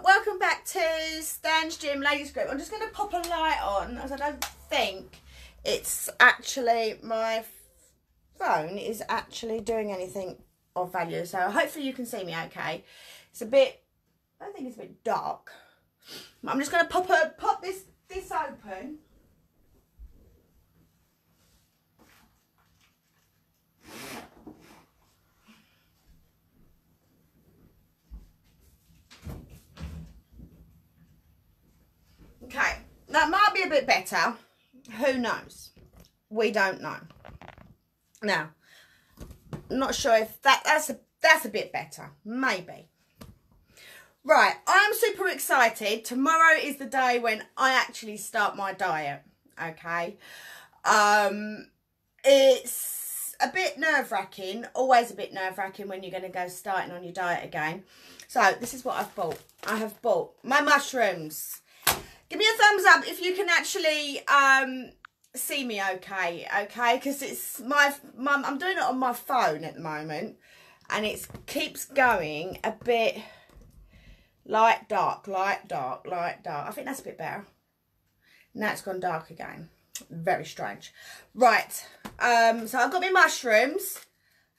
welcome back to Stan's Gym Ladies Group. I'm just going to pop a light on as I don't think it's actually my phone is actually doing anything of value. So hopefully you can see me okay. It's a bit, I think it's a bit dark. I'm just going to pop a, pop this this open. Okay, that might be a bit better. Who knows? We don't know. Now, not sure if that that's a that's a bit better. Maybe. Right, I'm super excited. Tomorrow is the day when I actually start my diet. Okay. Um it's a bit nerve-wracking, always a bit nerve-wracking when you're going to go starting on your diet again. So, this is what I've bought. I have bought my mushrooms. Give me a thumbs up if you can actually um see me okay, okay? Because it's my, my, I'm doing it on my phone at the moment. And it keeps going a bit light, dark, light, dark, light, dark. I think that's a bit better. Now it's gone dark again. Very strange. Right. Um, so I've got my mushrooms.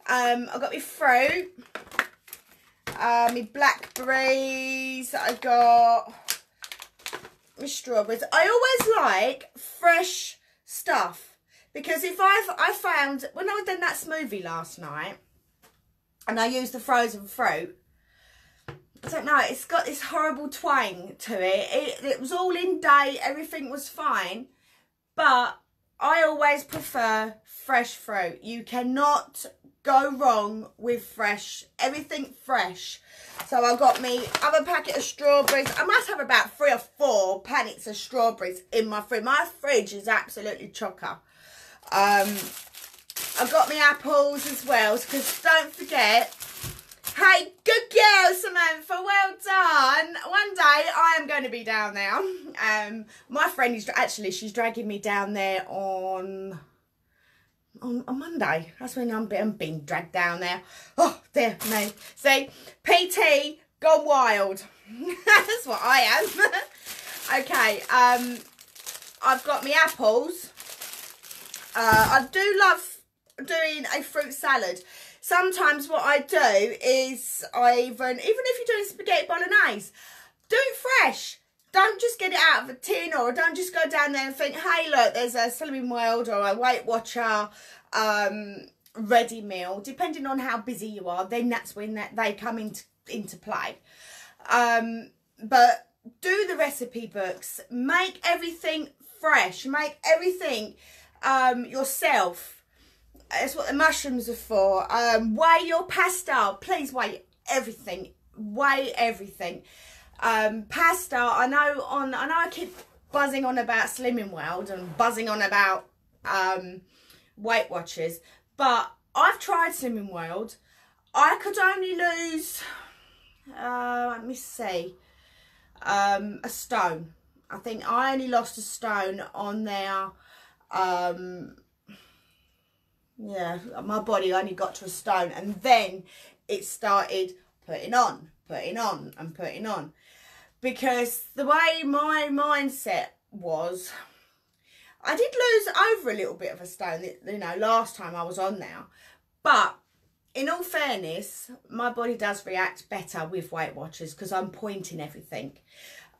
Um, I've got my fruit. Uh, my blackberries. I've got strawberries. I always like fresh stuff because if I've I found when I done that smoothie last night and I used the frozen fruit I don't know it's got this horrible twang to it it, it was all in date everything was fine but I always prefer fresh fruit you cannot go wrong with fresh everything fresh so I got me other packet of strawberries. I must have about three or four packets of strawberries in my fridge. My fridge is absolutely chocker. Um, I've got me apples as well, because don't forget, hey, good girl, Samantha, well done. One day I am going to be down there. Um, my friend is actually, she's dragging me down there on on, on Monday. That's when I'm, I'm being dragged down there. Oh, dear me. See, PT gone wild. That's what I am. okay, um, I've got my apples. Uh, I do love doing a fruit salad. Sometimes what I do is I even, even if you're doing spaghetti bolognese, do it fresh don't just get it out of a tin or don't just go down there and think, hey, look, there's a Slimming World or a Weight Watcher um, ready meal. Depending on how busy you are, then that's when that they come into, into play. Um, but do the recipe books. Make everything fresh. Make everything um, yourself. That's what the mushrooms are for. Um, weigh your pasta. Please weigh everything. Weigh everything. Um, pasta, I know on I know I keep buzzing on about Slimming World and buzzing on about um, Weight Watchers, but I've tried Slimming World. I could only lose, uh, let me see, um, a stone. I think I only lost a stone on there. Um, yeah, my body only got to a stone and then it started putting on, putting on and putting on because the way my mindset was, I did lose over a little bit of a stone, you know, last time I was on now. But in all fairness, my body does react better with Weight Watchers because I'm pointing everything.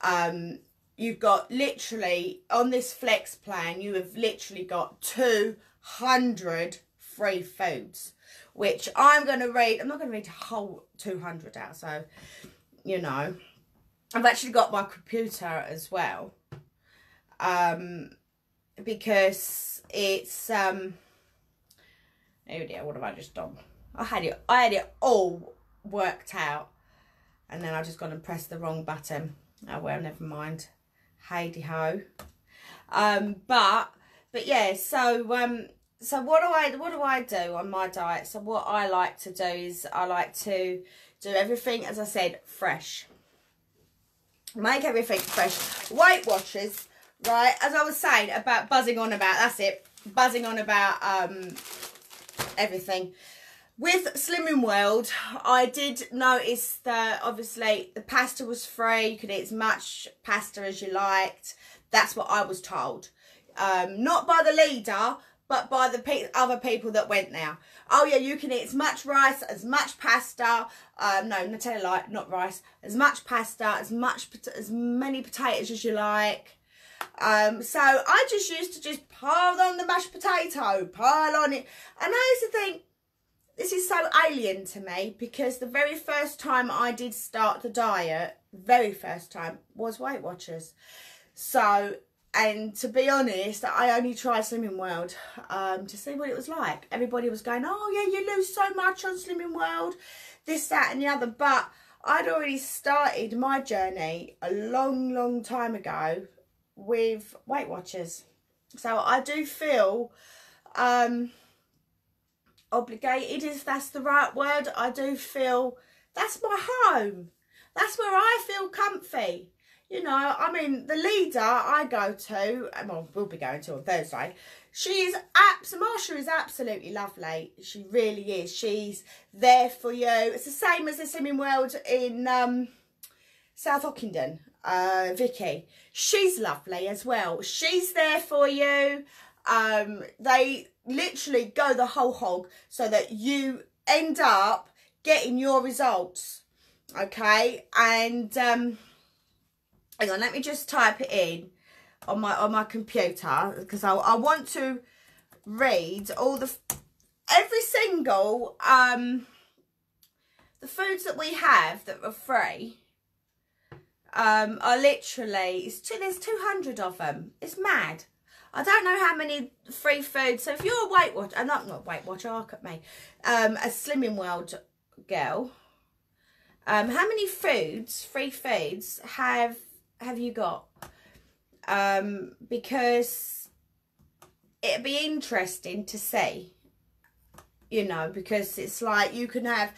Um, you've got literally, on this flex plan, you have literally got 200 free foods, which I'm going to read. I'm not going to read whole 200 out, so, you know. I've actually got my computer as well. Um, because it's, um, oh dear, what have I just done? I had it, I had it all worked out. And then I just got and pressed the wrong button. Oh, well, never mind. Heidi ho. Um, but, but yeah, so, um, so what do I, what do I do on my diet? So what I like to do is I like to do everything, as I said, fresh make everything fresh. Weight Watchers, right, as I was saying about buzzing on about, that's it, buzzing on about um, everything. with Slimming World, I did notice that obviously the pasta was free. You could eat as much pasta as you liked. That's what I was told. Um, not by the leader, but by the pe other people that went there. Oh yeah, you can eat as much rice, as much pasta. Um, no, Nutella light, not rice. As much pasta, as much, as many potatoes as you like. Um, so I just used to just pile on the mashed potato, pile on it. And I used to think, this is so alien to me because the very first time I did start the diet, very first time, was Weight Watchers. So, and to be honest, I only tried Slimming World um, to see what it was like. Everybody was going, oh yeah, you lose so much on Slimming World, this, that and the other. But I'd already started my journey a long, long time ago with Weight Watchers. So I do feel... Um, obligated, if that's the right word. I do feel that's my home. That's where I feel comfy. You know, I mean, the leader I go to, well, we'll be going to on Thursday, she's abs Marsha is absolutely lovely. She really is. She's there for you. It's the same as the Slimming World in um, South Ockendon, uh, Vicky. She's lovely as well. She's there for you. Um, they literally go the whole hog so that you end up getting your results okay and um hang on let me just type it in on my on my computer because I, I want to read all the every single um the foods that we have that are free um are literally it's two, there's 200 of them it's mad I don't know how many free foods. So if you're a Weight Watcher, uh, not not Weight Watcher, look at me, um, a Slimming World girl, um, how many foods, free foods, have have you got? Um, because it'd be interesting to see, you know, because it's like you can have,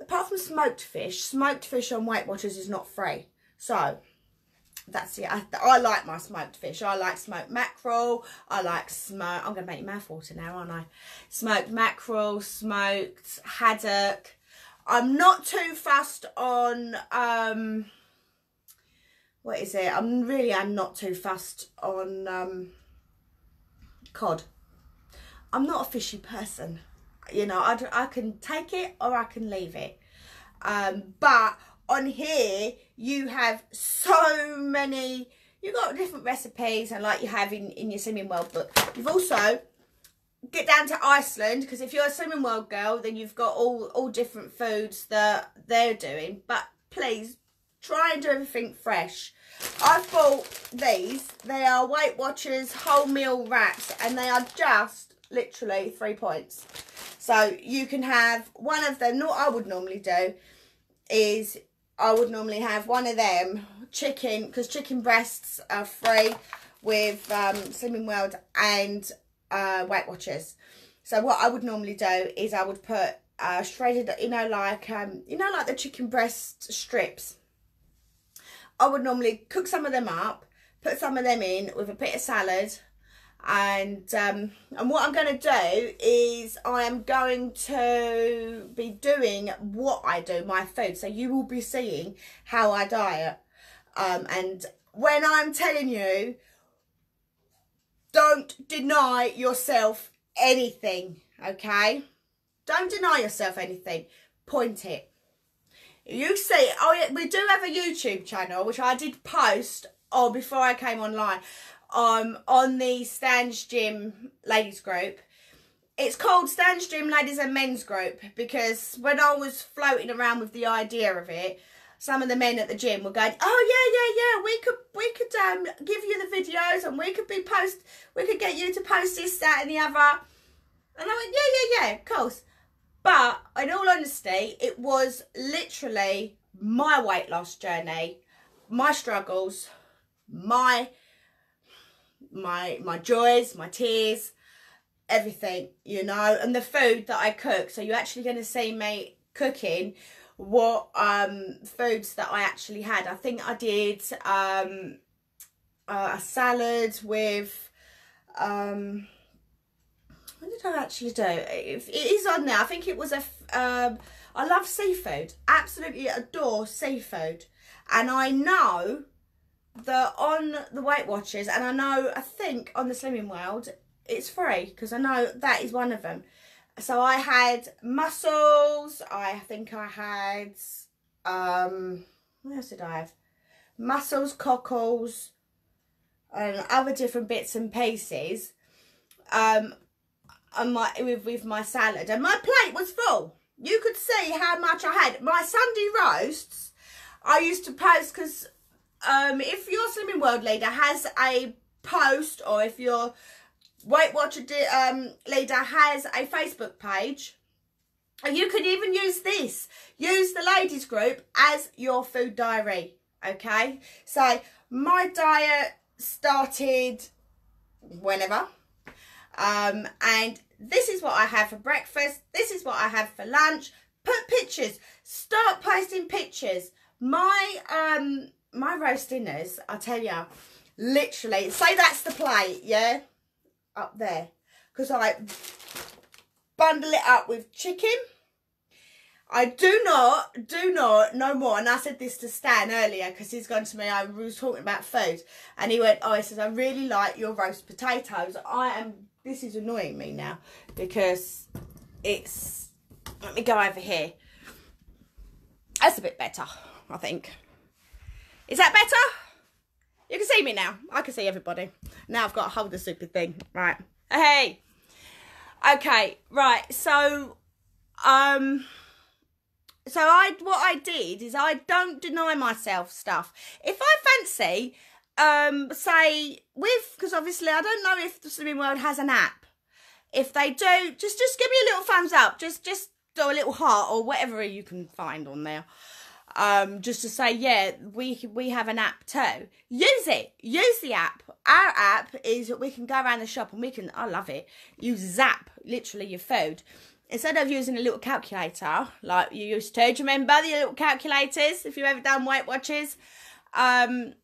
apart from smoked fish, smoked fish on Weight Watchers is not free. So that's it. I, I like my smoked fish. I like smoked mackerel. I like smoke. I'm going to make your mouth water now, aren't I? Smoked mackerel, smoked haddock. I'm not too fussed on, um, what is it? I'm really, I'm not too fast on um, cod. I'm not a fishy person. You know, I, I can take it or I can leave it. Um, but on here you have so many you've got different recipes and like you have in in your Slimming world book you've also get down to iceland because if you're a Slimming world girl then you've got all all different foods that they're doing but please try and do everything fresh i bought these they are weight watchers wholemeal wraps and they are just literally three points so you can have one of them what i would normally do is I would normally have one of them chicken because chicken breasts are free with um, Slimming World and uh, Weight Watchers. So what I would normally do is I would put uh, shredded, you know, like um, you know, like the chicken breast strips. I would normally cook some of them up, put some of them in with a bit of salad, and um, and what I'm going to do is I am going to be doing what I do, my food. So you will be seeing how I diet. Um, and when I'm telling you, don't deny yourself anything, okay? Don't deny yourself anything. Point it. You see, oh yeah, we do have a YouTube channel, which I did post on before I came online um, on the Stan's Gym ladies group. It's called Stan's Gym Ladies and Men's Group because when I was floating around with the idea of it, some of the men at the gym were going, "Oh yeah, yeah, yeah, we could we could um give you the videos and we could be post we could get you to post this, that, and the other." And I went, "Yeah, yeah, yeah, of course." But in all honesty, it was literally my weight loss journey, my struggles, my my my joys, my tears, everything, you know, and the food that I cook. So you're actually going to see me cooking what um foods that I actually had. I think I did um a salad with um what did I actually do? It, it is on there. I think it was a. Um, I love seafood. Absolutely adore seafood, and I know that on the Weight Watchers, and I know I think on the Slimming World, it's free because I know that is one of them. So I had mussels. I think I had um, what else did I have? Mussels, cockles, and other different bits and pieces. Um, my with with my salad, and my plate was full. You could see how much I had. My Sunday roasts, I used to post because um, if your Slimming World leader has a post, or if your Weight Watcher um, leader has a Facebook page, you could even use this. Use the ladies group as your food diary. Okay, so my diet started whenever um, and this is what I have for breakfast. This is what I have for lunch. Put pictures. Start posting pictures. My um my roast dinners, I tell you, literally, say that's the plate, yeah? Up there. Because I bundle it up with chicken. I do not, do not, no more. And I said this to Stan earlier because he's gone to me. I was talking about food, and he went, "Oh, he says I really like your roast potatoes. I am this is annoying me now because it's let me go over here. That's a bit better i think. Is that better? You can see me now. I can see everybody. Now i've got to hold the stupid thing right? Hey! Okay right so um so I what I did is I don't deny myself stuff. If I fancy um, say with because obviously I don't know if the Slimming World has an app. If they do, just just give me a little thumbs up. Just just do a little heart or whatever you can find on there. Um, just to say, yeah, we we have an app too. Use it. Use the app. Our app is we can go around the shop and we can. I love it. You zap literally your food instead of using a little calculator like you used to. Do you remember the little calculators? If you ever done Weight Watchers, um,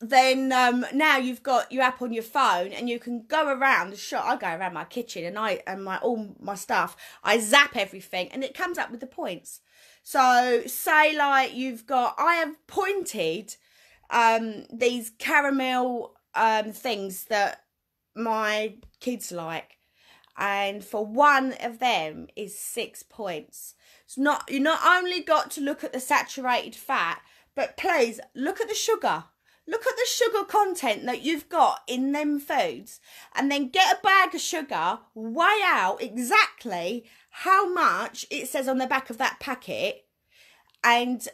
then um, now you've got your app on your phone and you can go around the shop. I go around my kitchen and I and my all my stuff. I zap everything and it comes up with the points. So say like you've got I have pointed um, these caramel um, things that my kids like, and for one of them is six points. It's not you not only got to look at the saturated fat, but please look at the sugar Look at the sugar content that you've got in them foods and then get a bag of sugar, weigh out exactly how much it says on the back of that packet and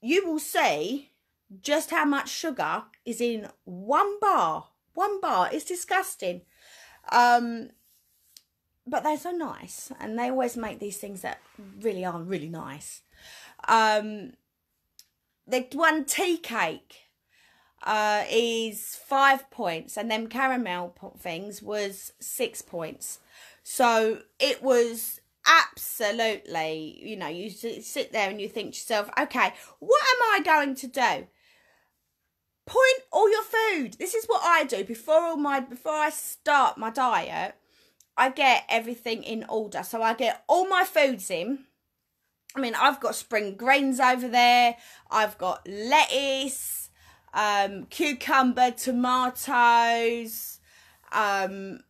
you will see just how much sugar is in one bar. One bar. It's disgusting. Um, but they're so nice and they always make these things that really are really nice. Um, the one tea cake uh, is five points, and then caramel things was six points. So it was absolutely, you know, you sit there and you think to yourself, okay, what am I going to do? Point all your food. This is what I do before all my before I start my diet. I get everything in order. So I get all my foods in. I mean, I've got spring greens over there. I've got lettuce um, cucumber, tomatoes. Um,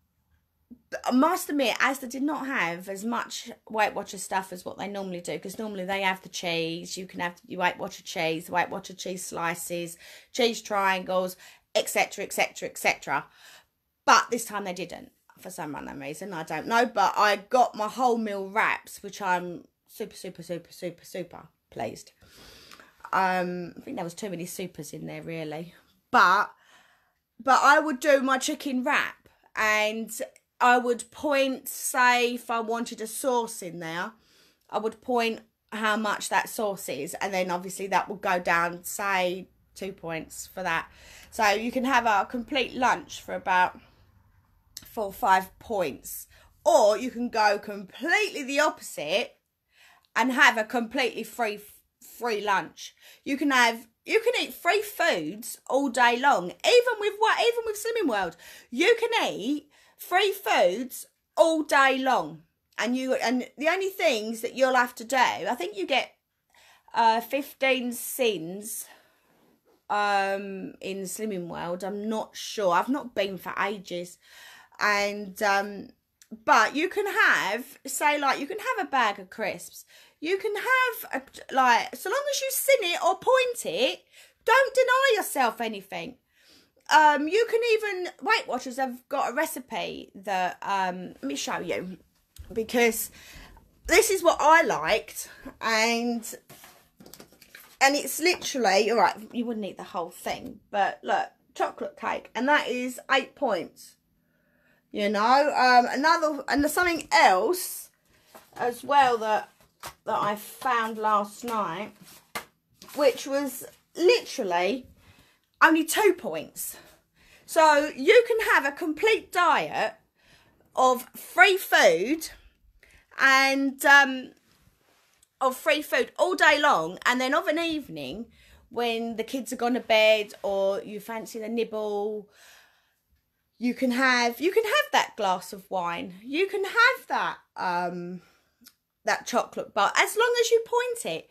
I must admit, Asda did not have as much Weight Watcher stuff as what they normally do because normally they have the cheese. You can have your Weight Watcher cheese, Weight Watcher cheese slices, cheese triangles, etc., etc., etc. But this time they didn't for some random reason. I don't know. But I got my whole meal wraps, which I'm super, super, super, super, super pleased. Um, I think there was too many supers in there really, but but I would do my chicken wrap and I would point, say, if I wanted a sauce in there, I would point how much that sauce is, and then obviously that would go down, say, two points for that. So you can have a complete lunch for about four or five points, or you can go completely the opposite and have a completely free free lunch. You can have you can eat free foods all day long. Even with what even with Slimming World, you can eat free foods all day long. And you and the only things that you'll have to do, I think you get uh 15 sins um in Slimming World. I'm not sure. I've not been for ages. And um but you can have say like you can have a bag of crisps you can have a, like so long as you sin it or point it don't deny yourself anything. Um you can even weight watchers have got a recipe that um let me show you. Because this is what i liked and and it's literally all right you wouldn't eat the whole thing but look chocolate cake and that is eight points. You know um another and there's something else as well that that i found last night which was literally only two points. So you can have a complete diet of free food and um of free food all day long and then of an evening when the kids are gone to bed or you fancy the nibble you can have you can have that glass of wine. You can have that um that chocolate bar as long as you point it.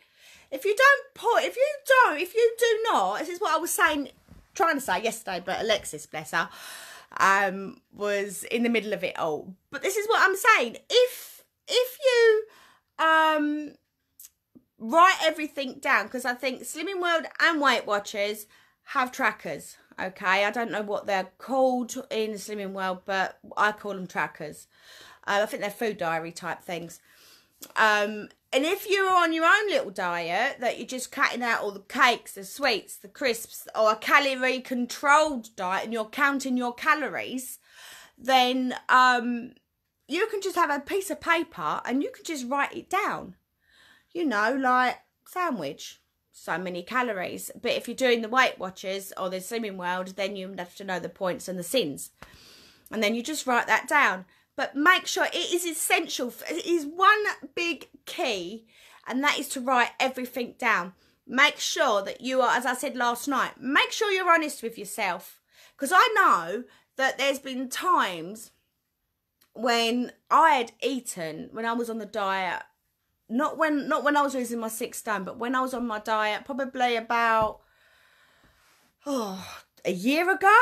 If you don't point if you don't if you do not this is what i was saying trying to say yesterday but alexis bless her um was in the middle of it all. But this is what i'm saying. If if you um write everything down because i think slimming world and weight watchers have trackers okay? I don't know what they're called in the slimming world but i call them trackers. Uh, i think they're food diary type things um and if you're on your own little diet that you're just cutting out all the cakes the sweets the crisps or a calorie controlled diet and you're counting your calories then um you can just have a piece of paper and you can just write it down you know like sandwich so many calories. But if you're doing the Weight Watchers or the Slimming World, then you have to know the points and the sins. And then you just write that down. But make sure it is essential. It is one big key, and that is to write everything down. Make sure that you are, as I said last night, make sure you're honest with yourself. Because I know that there's been times when I had eaten, when I was on the diet, not when not when I was losing my six stone, but when I was on my diet, probably about oh a year ago.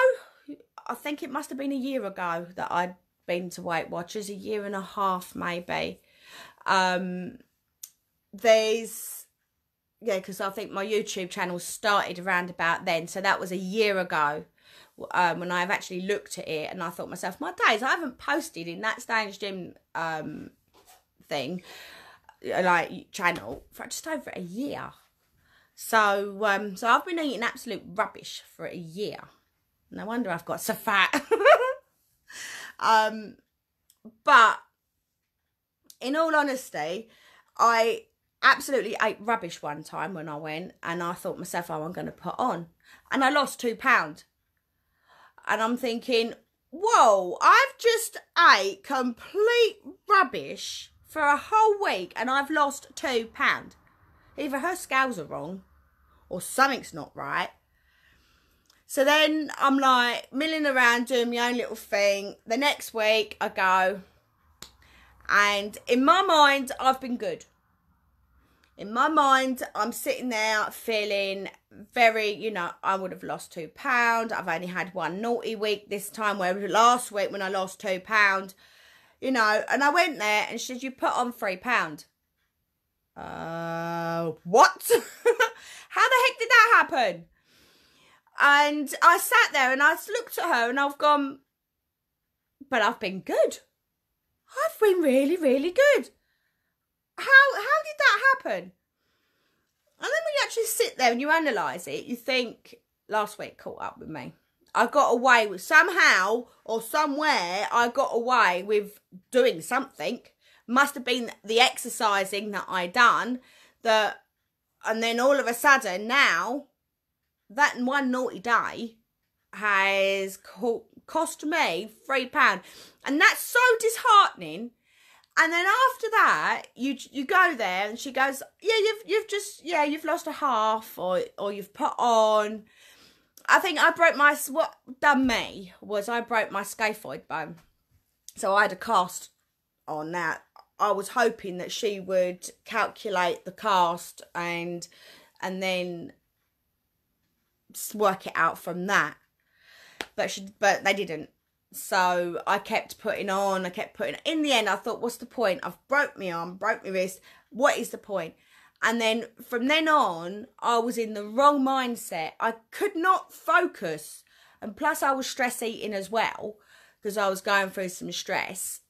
I think it must have been a year ago that I'd been to Weight Watchers, a year and a half maybe. Um, there's yeah, because I think my YouTube channel started around about then, so that was a year ago. Um, when I've actually looked at it and I thought myself, my days, I haven't posted in that Stan's Gym um, thing like channel for just over a year. So um so I've been eating absolute rubbish for a year. No wonder I've got so fat. um but in all honesty, I absolutely ate rubbish one time when I went and I thought myself, oh, I'm going to put on. And I lost two pounds. And I'm thinking, whoa, I've just ate complete rubbish for a whole week and I've lost two pound. Either her scales are wrong or something's not right. So then I'm like milling around doing my own little thing. The next week I go and in my mind I've been good. In my mind I'm sitting there feeling very, you know, I would have lost two pound. I've only had one naughty week this time where last week when I lost two pound you know, and I went there and she said, you put on three pound. Uh, what? How the heck did that happen? And I sat there and I looked at her and I've gone, but I've been good. I've been really, really good. How how did that happen? And then when you actually sit there and you analyse it, you think last week caught up with me. I got away with somehow or somewhere I got away with doing something. Must have been the exercising that I done that and then all of a sudden now that one naughty day has co- cost me three pound and that's so disheartening and then after that you you go there and she goes yeah you've you've just yeah you've lost a half or or you've put on I think I broke my what done me was I broke my scaphoid bone. So I had a cast on that. I was hoping that she would calculate the cast and and then work it out from that. But she but they didn't. So I kept putting on, I kept putting in the end I thought what's the point? I've broke my arm, broke my wrist. What is the point? And then from then on, I was in the wrong mindset. I could not focus. And plus, I was stress eating as well because I was going through some stress.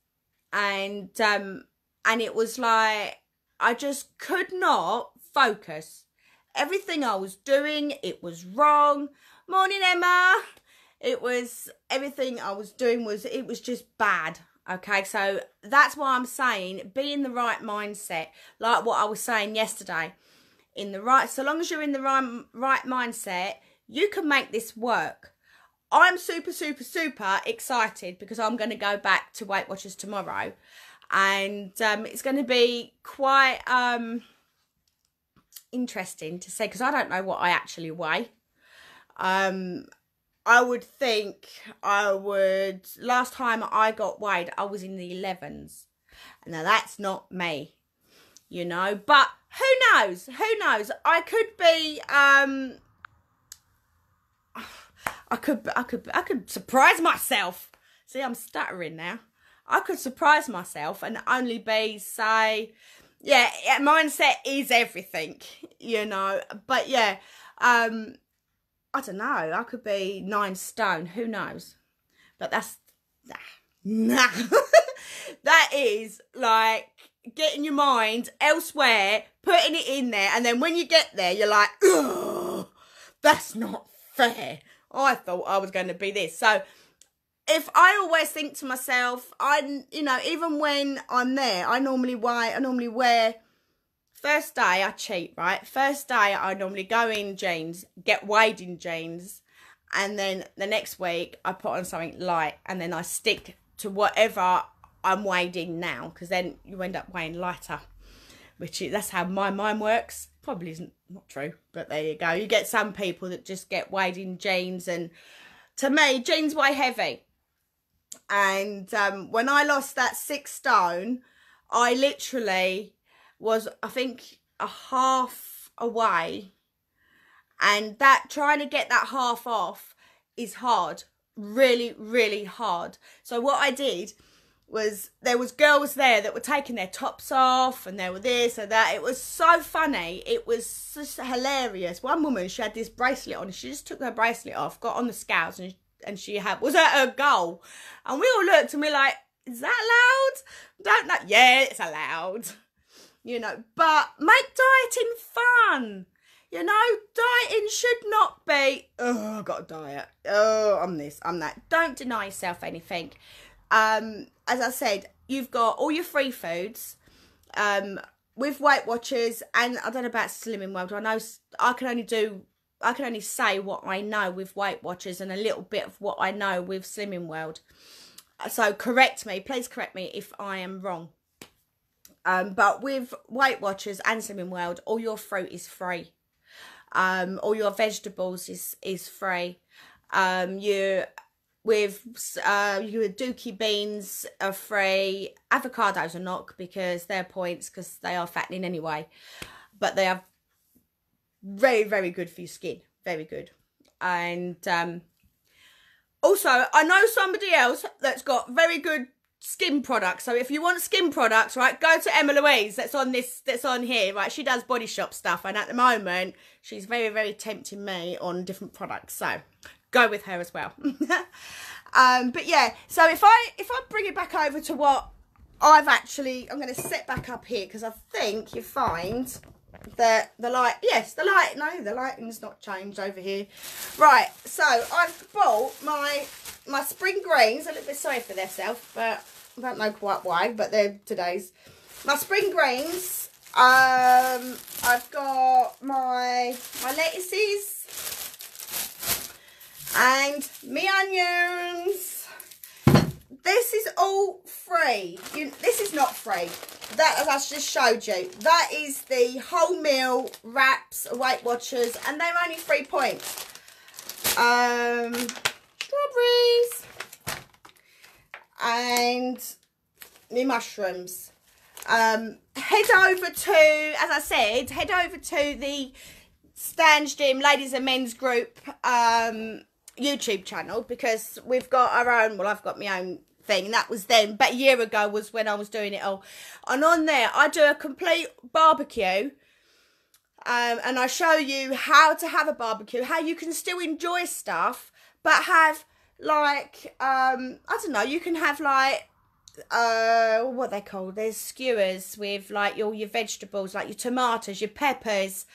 And, um, and it was like, I just could not focus. Everything I was doing, it was wrong. Morning, Emma. It was, everything I was doing was, it was just bad. Okay, so that's why I'm saying be in the right mindset, like what I was saying yesterday. In the right, so long as you're in the right, right mindset, you can make this work. I'm super, super, super excited because I'm going to go back to Weight Watchers tomorrow, and um, it's going to be quite um, interesting to say because I don't know what I actually weigh. Um, I would think I would. Last time I got weighed, I was in the 11s. Now that's not me, you know. But who knows? Who knows? I could be. Um, I could. I could. I could surprise myself. See, I'm stuttering now. I could surprise myself and only be say, yeah, mindset is everything, you know. But yeah, um, I don't know. I could be nine stone. Who knows? But that's nah. nah. that is like getting your mind elsewhere, putting it in there, and then when you get there, you're like, that's not fair. I thought I was going to be this. So if I always think to myself, I, you know, even when I'm there, I normally wear, I normally wear First day I cheat, right? First day I normally go in jeans, get weighed in jeans, and then the next week I put on something light and then I stick to whatever I'm weighed in now because then you end up weighing lighter, which is, that's how my mind works. Probably isn't not true, but there you go. You get some people that just get weighed in jeans, and to me, jeans weigh heavy. And um, when I lost that six stone, I literally was I think a half away. And that trying to get that half off is hard really really hard. So what I did was there was girls there that were taking their tops off and there were this and that. It was so funny. It was just hilarious. One woman she had this bracelet on. She just took her bracelet off got on the scales and and she had was at her goal and we all looked and we like is that loud don't know yeah it's allowed you know, but make dieting fun. You know, dieting should not be, oh, I've got a diet. Oh, I'm this, I'm that. Don't deny yourself anything. Um, as I said, you've got all your free foods um, with Weight Watchers, and I don't know about Slimming World. I know I can only do, I can only say what I know with Weight Watchers and a little bit of what I know with Slimming World. So correct me, please correct me if I am wrong. Um, but with Weight Watchers and Slimming World, all your fruit is free. Um, all your vegetables is is free. Um, you with uh, your dookie beans are free. Avocados are not because they're points because they are fattening anyway. But they are very very good for your skin. Very good. And um, also, I know somebody else that's got very good skin products. So if you want skin products, right, go to Emma Louise. That's on this. That's on here, right? She does body shop stuff, and at the moment, she's very, very tempting me on different products. So go with her as well. um, but yeah, so if I if I bring it back over to what I've actually, I'm going to set back up here because I think you find that the light, yes, the light, no, the lighting's not changed over here. Right, so I've bought my my spring greens, a little bit sorry for themselves, but I don't know quite why, but they're today's. My spring greens, um, I've got my, my lettuces and me onions. This is all free. You, this is not free. That, as I just showed you, that is the whole meal wraps, Weight Watchers, and they're only three points. Um, strawberries. and the mushrooms. Um, head over to, as I said, head over to the Stan's Gym Ladies and Men's Group um, YouTube channel because we've got our own, well, I've got my own thing. That was then, but a year ago was when I was doing it all. And on there, I do a complete barbecue. Um, and I show you how to have a barbecue, how you can still enjoy stuff, but have like, um, I don't know, you can have like uh what they call there's skewers with like all your vegetables like your tomatoes your peppers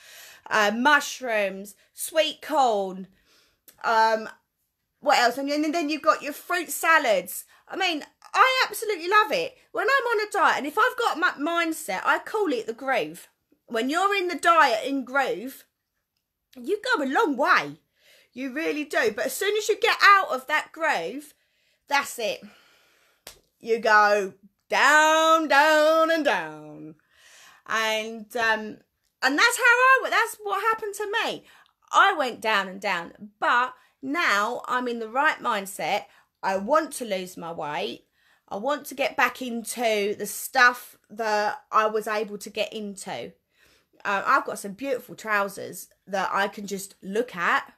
uh mushrooms sweet corn um what else and then you've got your fruit salads i mean i absolutely love it when i'm on a diet and if i've got my mindset i call it the groove when you're in the diet in groove you go a long way you really do but as soon as you get out of that groove that's it you go down, down, and down. And um, and that's how I. That's what happened to me. I went down and down, but now I'm in the right mindset. I want to lose my weight. I want to get back into the stuff that I was able to get into. Uh, I've got some beautiful trousers that I can just look at.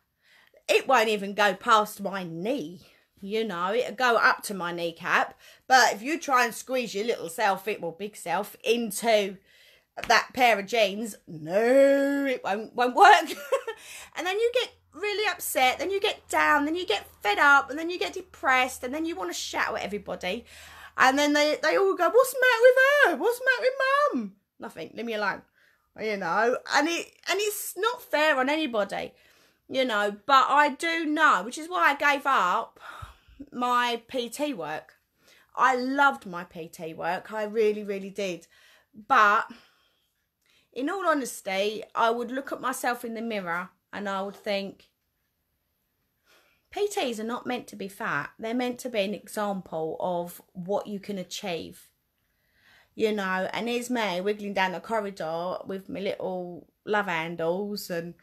It won't even go past my knee you know, it'll go up to my kneecap. But if you try and squeeze your little self, it will big self, into that pair of jeans, no, it won't won't work. and then you get really upset, then you get down, then you get fed up, and then you get depressed, and then you want to shout at everybody. And then they, they all go, What's the matter with her? What's the matter with mum? Nothing, leave me alone. You know, and it and it's not fair on anybody, you know, but I do know, which is why I gave up my PT work. I loved my PT work. I really, really did. But in all honesty, I would look at myself in the mirror and I would think, PTs are not meant to be fat. They're meant to be an example of what you can achieve. You know, and here's me wiggling down the corridor with my little love handles and,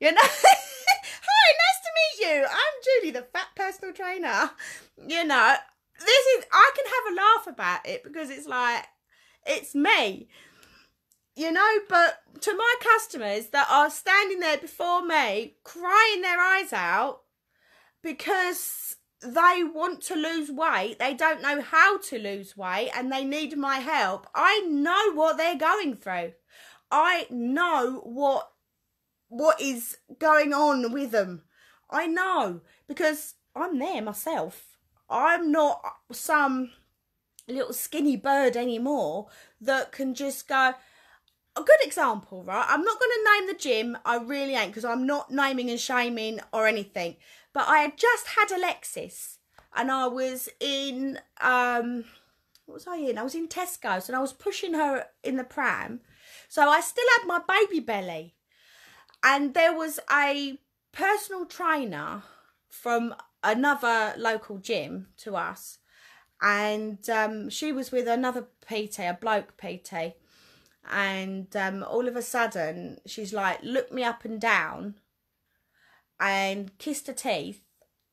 you know. Hi, nice to meet you. I'm Julie, the fat personal trainer. You know, this is, I can have a laugh about it because it's like, it's me. You know, but to my customers that are standing there before me, crying their eyes out because they want to lose weight, they don't know how to lose weight, and they need my help. I know what they're going through. I know what what is going on with them. I know because I'm there myself. I'm not some little skinny bird anymore that can just go. A good example, right? I'm not going to name the gym. I really ain't because I'm not naming and shaming or anything. But I had just had Alexis and I was in, um, what was I in? I was in Tesco's and I was pushing her in the pram. So I still had my baby belly. And there was a personal trainer from another local gym to us and um, she was with another PT, a bloke PT, and um, all of a sudden she's like looked me up and down and kissed her teeth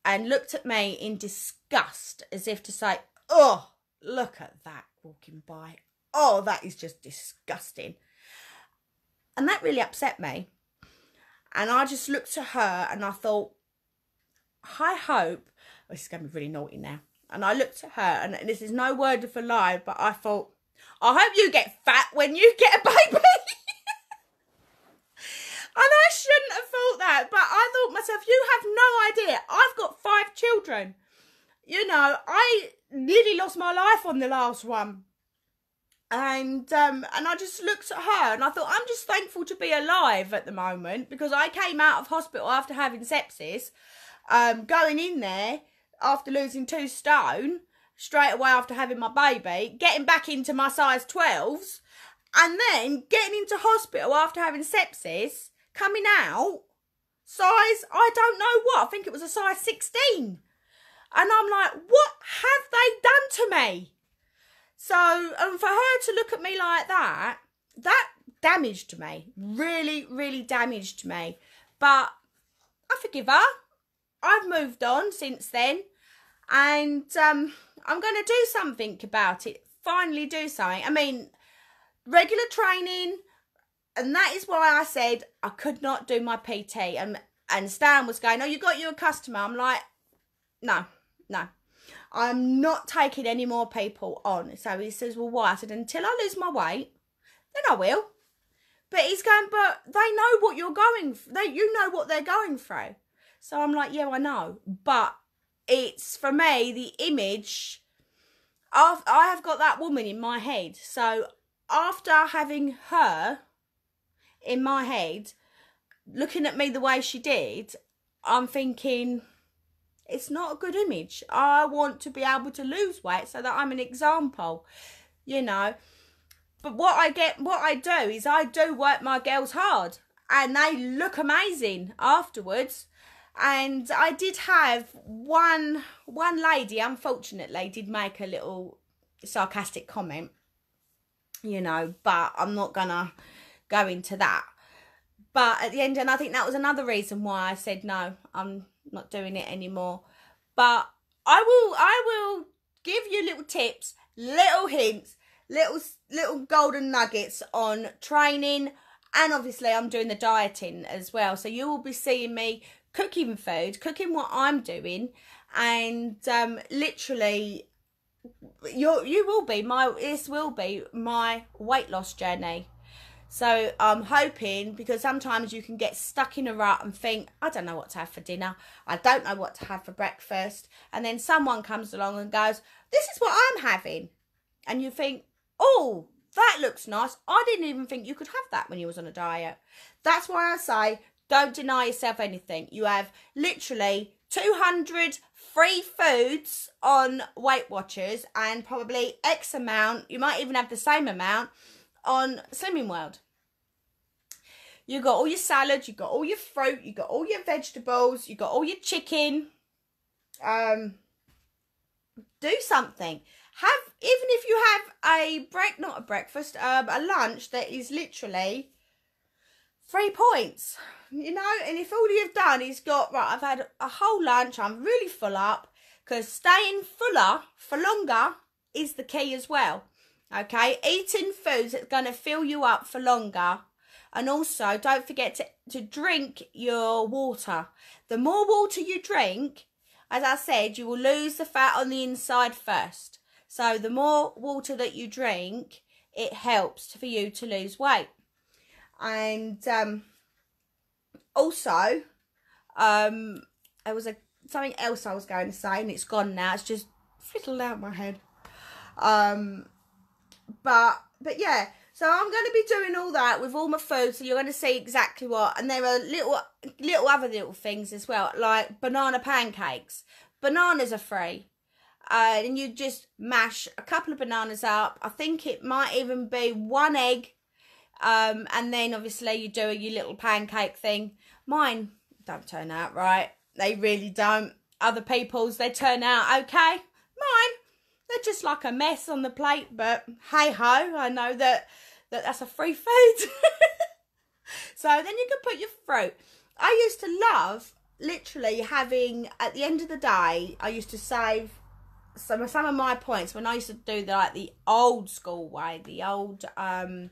and looked at me in disgust as if to say, "Oh, look at that walking by. Oh, that is just disgusting." And that really upset me and I just looked at her and I thought, I hope, oh, this is going to be really naughty now. And I looked at her, and this is no word of a lie, but I thought, I hope you get fat when you get a baby. and I shouldn't have thought that, but I thought myself, you have no idea. I've got five children. You know, I nearly lost my life on the last one and um, and I just looked at her and I thought I'm just thankful to be alive at the moment because I came out of hospital after having sepsis, um, going in there after losing two stone straight away after having my baby, getting back into my size 12s, and then getting into hospital after having sepsis, coming out size I don't know what I think it was a size 16, and I'm like, what have they done to me? So, and um, for her to look at me like that, that damaged me. Really, really damaged me. But I forgive her. I've moved on since then. And um, I'm going to do something about it. Finally, do something. I mean, regular training, and that is why I said I could not do my PT. And and Stan was going, "Oh, you got you a customer." I'm like, "No, no." I'm not taking any more people on. So he says, Well, why? I said, Until I lose my weight, then I will. But he's going, But they know what you're going they you know what they're going through. So I'm like, Yeah, I know. But it's for me the image of I have got that woman in my head. So after having her in my head, looking at me the way she did, I'm thinking it's not a good image. I want to be able to lose weight so that I'm an example, you know. But what I get, what I do is I do work my girls hard and they look amazing afterwards. And I did have one one lady, unfortunately, did make a little sarcastic comment, you know, but I'm not gonna go into that. But at the end, and I think that was another reason why I said no, I'm not doing it anymore. But I will I will give you little tips, little hints, little little golden nuggets on training and obviously I'm doing the dieting as well. So you will be seeing me cooking food, cooking what I'm doing and um literally you you will be my this will be my weight loss journey so I'm hoping because sometimes you can get stuck in a rut and think, I don't know what to have for dinner. I don't know what to have for breakfast. And then someone comes along and goes, This is what I'm having. And you think, Oh, that looks nice. I didn't even think you could have that when you was on a diet. That's why I say don't deny yourself anything. You have literally 200 free foods on Weight Watchers and probably X amount, you might even have the same amount on Slimming World. You got all your salad, you got all your fruit, you got all your vegetables, you got all your chicken. Um, do something. Have even if you have a break, not a breakfast, um, a lunch that is literally three points. You know, and if all you've done is got right, I've had a whole lunch, I'm really full up because staying fuller for longer is the key as well. Okay, eating foods that's going to fill you up for longer. And also, don't forget to, to drink your water. The more water you drink, as I said, you will lose the fat on the inside first. So the more water that you drink, it helps for you to lose weight. And um, also, um, there was a something else I was going to say, and it's gone now. It's just fiddled out my head. Um, but but yeah so i'm going to be doing all that with all my food so you're going to see exactly what and there are little little other little things as well like banana pancakes bananas are free uh, and you just mash a couple of bananas up i think it might even be one egg um, and then obviously you do your little pancake thing mine don't turn out right they really don't other people's they turn out okay mine they're just like a mess on the plate, but hey ho, I know that, that that's a free food. so then you can put your fruit. I used to love literally having at the end of the day, I used to save some some of my points when I used to do the, like the old school way, the old um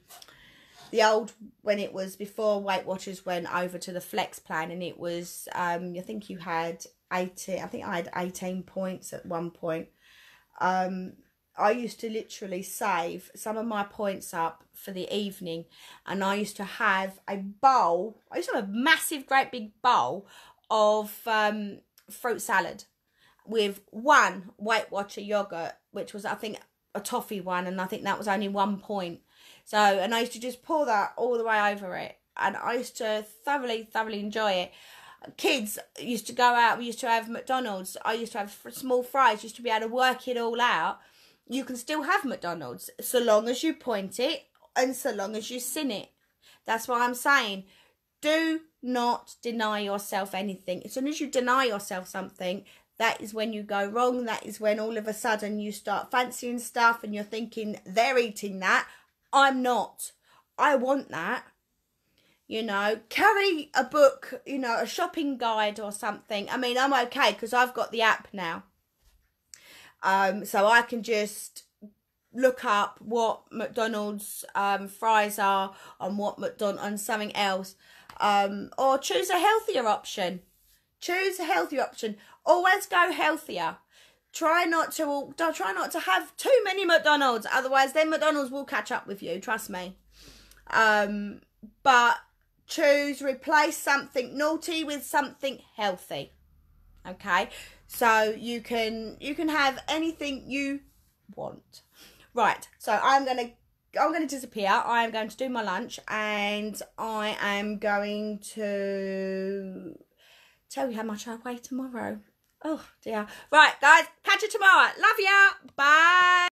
the old when it was before Weight Watchers went over to the flex plan and it was um I think you had 18 I think I had 18 points at one point um, I used to literally save some of my points up for the evening and I used to have a bowl, I used to have a massive, great big bowl of um, fruit salad with one Weight Watcher yogurt, which was, I think, a toffee one, and I think that was only one point. So, and I used to just pour that all the way over it, and I used to thoroughly, thoroughly enjoy it kids used to go out. We used to have McDonald's. I used to have small fries. Used to be able to work it all out. You can still have McDonald's so long as you point it and so long as you syn it. That's why I'm saying do not deny yourself anything. As soon as you deny yourself something, that is when you go wrong. That is when all of a sudden you start fancying stuff and you're thinking they're eating that. I'm not. I want that you know carry a book you know a shopping guide or something i mean i'm okay because i've got the app now Um, so I can just look up what McDonald's um, fries are on what McDonald's on something else, um, or choose a healthier option. Choose a healthier option. Always go healthier. Try not to try not to have too many McDonald's, otherwise then McDonald's will catch up with you. Trust me. Um, but choose replace something naughty with something healthy. Okay, so you can you can have anything you want. Right, so I'm gonna I'm gonna disappear. I am going to do my lunch and I am going to tell you how much I weigh tomorrow. Oh dear. Right, guys, catch you tomorrow. Love ya. Bye.